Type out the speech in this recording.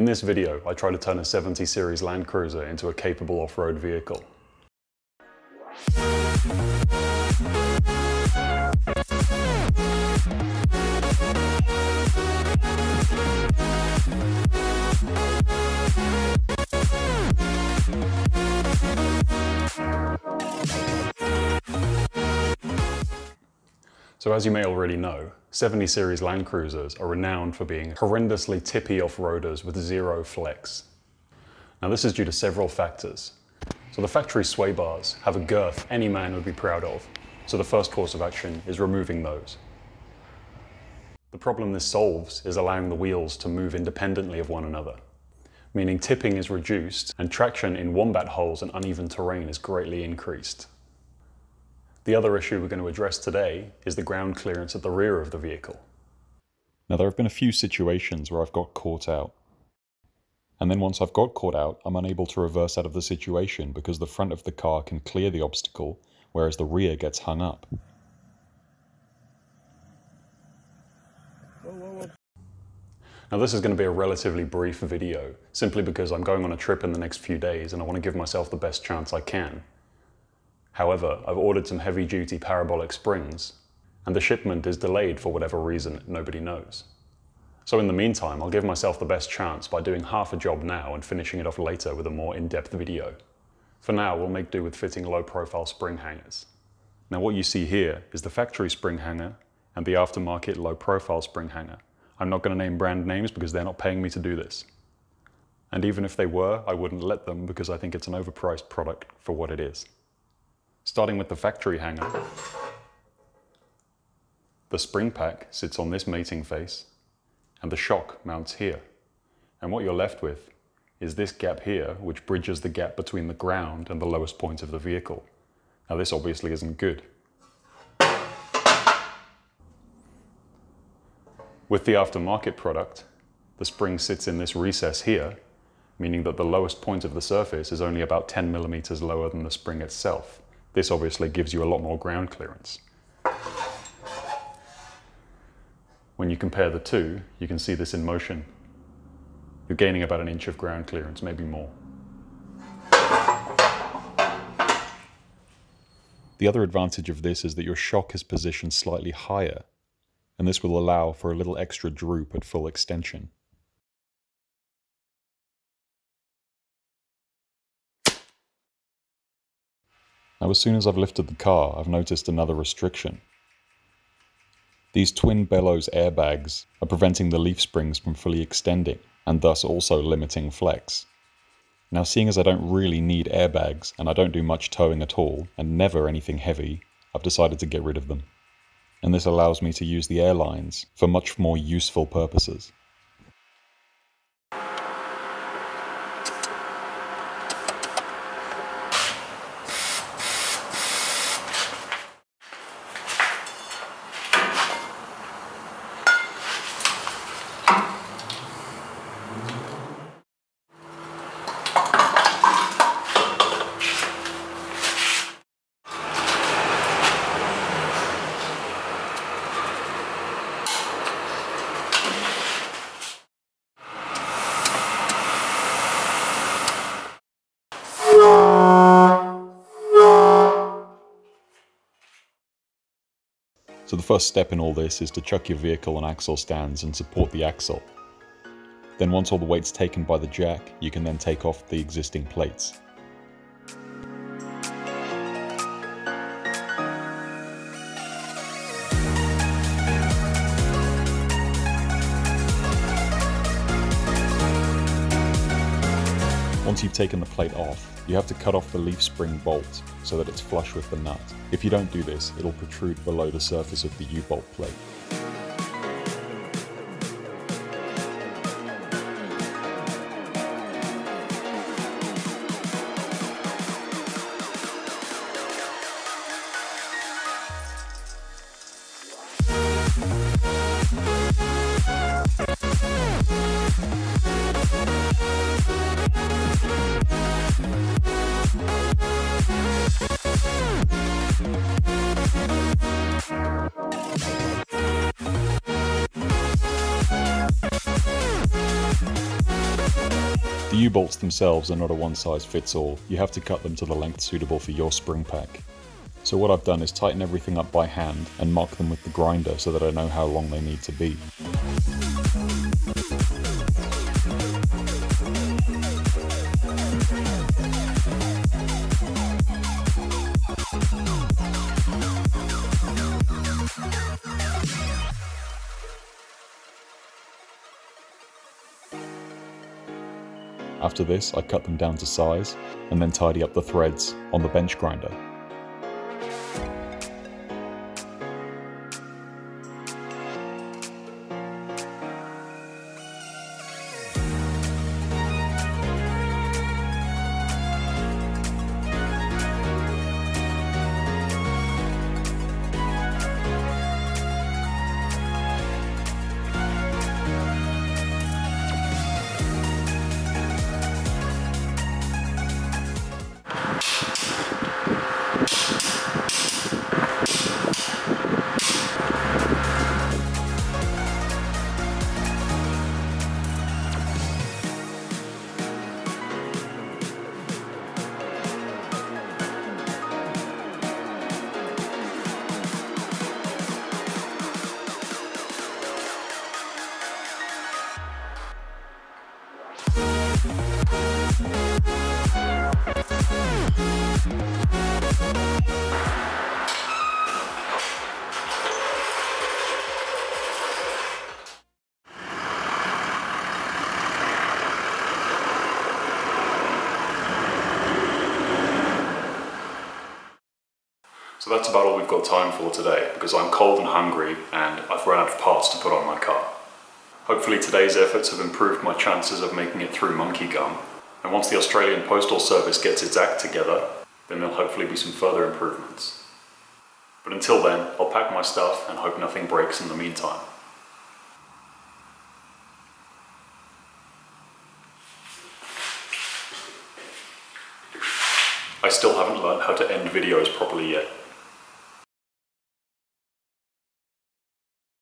In this video, I try to turn a 70 series Land Cruiser into a capable off-road vehicle. So as you may already know, 70 series Land Cruisers are renowned for being horrendously tippy off-roaders with zero flex. Now this is due to several factors. So the factory sway bars have a girth any man would be proud of, so the first course of action is removing those. The problem this solves is allowing the wheels to move independently of one another, meaning tipping is reduced and traction in wombat holes and uneven terrain is greatly increased. The other issue we're going to address today is the ground clearance at the rear of the vehicle. Now there have been a few situations where I've got caught out. And then once I've got caught out, I'm unable to reverse out of the situation because the front of the car can clear the obstacle, whereas the rear gets hung up. Now this is going to be a relatively brief video, simply because I'm going on a trip in the next few days and I want to give myself the best chance I can. However, I've ordered some heavy duty parabolic springs, and the shipment is delayed for whatever reason nobody knows. So in the meantime, I'll give myself the best chance by doing half a job now and finishing it off later with a more in-depth video. For now, we'll make do with fitting low profile spring hangers. Now what you see here is the factory spring hanger and the aftermarket low profile spring hanger. I'm not going to name brand names because they're not paying me to do this. And even if they were, I wouldn't let them because I think it's an overpriced product for what it is. Starting with the factory hanger, the spring pack sits on this mating face and the shock mounts here. And what you're left with is this gap here, which bridges the gap between the ground and the lowest point of the vehicle. Now this obviously isn't good. With the aftermarket product, the spring sits in this recess here, meaning that the lowest point of the surface is only about 10 millimeters lower than the spring itself. This obviously gives you a lot more ground clearance. When you compare the two, you can see this in motion. You're gaining about an inch of ground clearance, maybe more. The other advantage of this is that your shock is positioned slightly higher, and this will allow for a little extra droop at full extension. Now as soon as I've lifted the car, I've noticed another restriction. These twin bellows airbags are preventing the leaf springs from fully extending, and thus also limiting flex. Now seeing as I don't really need airbags, and I don't do much towing at all, and never anything heavy, I've decided to get rid of them. And this allows me to use the airlines for much more useful purposes. So the first step in all this is to chuck your vehicle on axle stands and support the axle. Then once all the weight's taken by the jack, you can then take off the existing plates. Once you've taken the plate off, you have to cut off the leaf spring bolt so that it's flush with the nut. If you don't do this, it'll protrude below the surface of the U-bolt plate. U-bolts themselves are not a one-size-fits-all, you have to cut them to the length suitable for your spring pack. So what I've done is tighten everything up by hand and mark them with the grinder so that I know how long they need to be. After this, I cut them down to size and then tidy up the threads on the bench grinder. So that's about all we've got time for today because I'm cold and hungry and I've run out of parts to put on my car. Hopefully today's efforts have improved my chances of making it through Monkey Gum and once the Australian Postal Service gets its act together then there'll hopefully be some further improvements. But until then, I'll pack my stuff and hope nothing breaks in the meantime. I still haven't learned how to end videos properly yet.